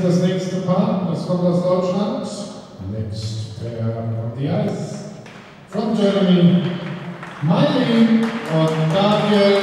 für das nächste Paar. Das kommt aus Deutschland. Next pair on the ice. From Germany, Miley und Daniel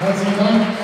松井さ